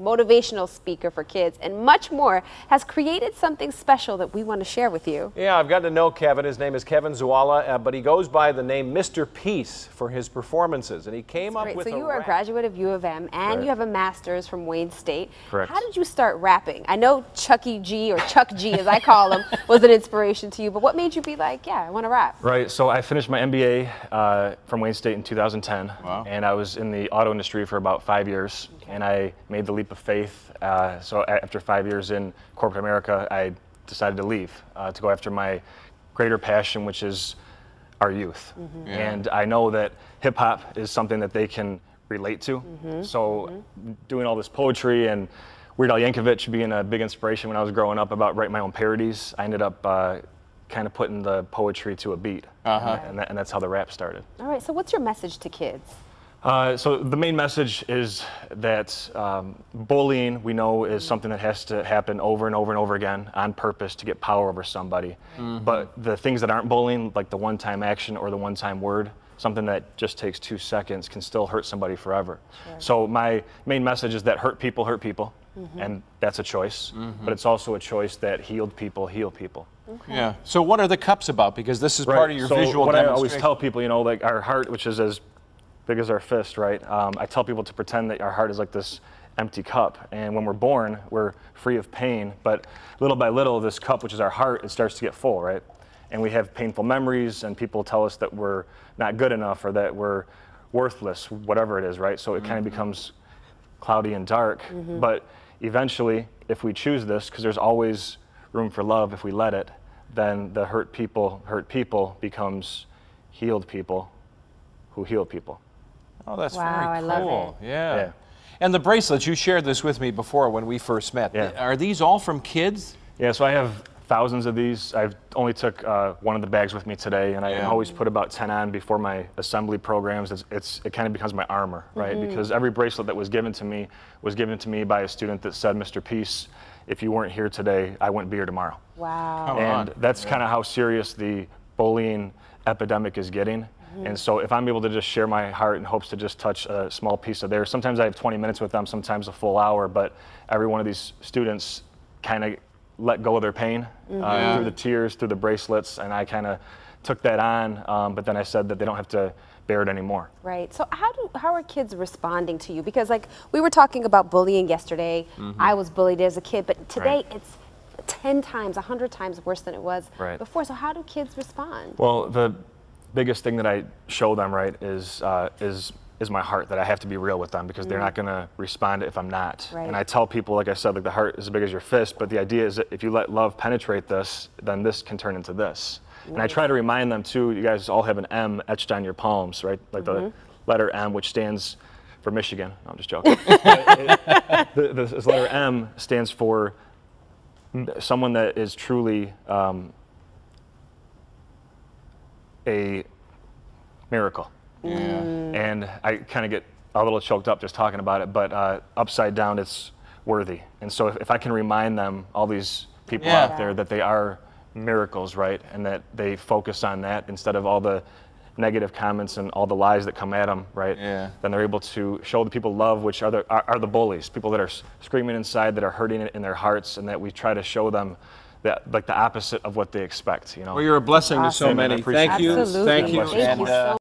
motivational speaker for kids, and much more, has created something special that we want to share with you. Yeah, I've gotten to know Kevin. His name is Kevin Szawala, uh, but he goes by the name Mr. Peace for his performances. And he came up Great. with So a you are a graduate of U of M, and Right. you have a master's from Wayne State. Correct. How did you start rapping? I know Chucky G or Chuck G, as I call him, was an inspiration to you. But what made you be like, yeah, I want to rap? Right. So I finished my MBA uh, from Wayne State in 2010, Wow. and I was in the auto industry for about five years. And I made the leap of faith. Uh, so after five years in corporate America, I decided to leave uh, to go after my greater passion, which is our youth. Yeah. And I know that hip hop is something that they can relate to. So doing all this poetry and Weird Al Yankovic being a big inspiration when I was growing up about writing my own parodies, I ended up uh, kind of putting the poetry to a beat. Uh-huh. And, that, and that's how the rap started. All right, so what's your message to kids? Uh, so the main message is that um, bullying, we know, is something that has to happen over and over and over again on purpose to get power over somebody. But the things that aren't bullying, like the one-time action or the one-time word, something that just takes two seconds, can still hurt somebody forever. So my main message is that hurt people hurt people, and that's a choice. But it's also a choice that healed people heal people. Yeah. So what are the cups about? Because this is part of your so visual what I always demonstration. tell people, you know, like our heart, which is as big as our fist, right? Um, I tell people to pretend that our heart is like this empty cup, and when we're born, we're free of pain. But little by little, this cup, which is our heart, it starts to get full, right? And we have painful memories, and people tell us that we're not good enough or that we're worthless, whatever it is, right? So it kind of becomes cloudy and dark. But eventually, if we choose this, because there's always room for love if we let it, then the hurt people, hurt people becomes healed people who heal people. Oh, that's Wow, very I love cool. Yeah. Yeah. And the bracelets, you shared this with me before when we first met. Yeah. Are these all from kids? Yeah, so I have thousands of these. I've only took uh, one of the bags with me today, and I Yeah. always put about 10 on before my assembly programs. It's, it's it kind of becomes my armor, right? Because every bracelet that was given to me was given to me by a student that said, "Mr. Peace, if you weren't here today, I wouldn't be here tomorrow." Wow. Come and on. that's kind of how serious the bullying epidemic is getting. And so, if I'm able to just share my heart in hopes to just touch a small piece of theirs, sometimes I have 20 minutes with them, sometimes a full hour, but every one of these students kind of let go of their pain uh, through the tears, through the bracelets, and I kind of took that on. Um, but then I said that they don't have to bear it anymore. Right. So how do how are kids responding to you? Because like we were talking about bullying yesterday. I was bullied as a kid, but today Right. it's ten times, a hundred times worse than it was Right. before. So how do kids respond? Well, the biggest thing that I show them, right, is uh, is is my heart. That I have to be real with them because they're not going to respond if I'm not. Right. And I tell people, like I said, like the heart is as big as your fist, but the idea is that if you let love penetrate this, then this can turn into this. And I try to remind them too. You guys all have an M etched on your palms, right? Like the letter M, which stands for Michigan. No, I'm just joking. It- the, this letter M stands for someone that is truly um, a miracle. Yeah. And I kind of get a little choked up just talking about it, but uh, upside down, it's worthy. And so if, if I can remind them, all these people Yeah. out there, that they are miracles, right? And that they focus on that instead of all the negative comments and all the lies that come at them, right? Yeah. Then they're able to show the people love, which are the, are, are the bullies, people that are screaming inside, that are hurting it in their hearts, and that we try to show them that, like the opposite of what they expect, you know? Well, you're a blessing to so Awesome. Man, I many. appreciate Thank you. Absolutely. Thank you. Thank you And, uh,